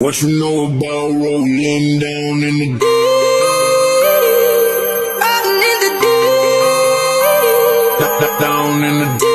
What you know about rolling down in the Rolling in the deep. down in the deep.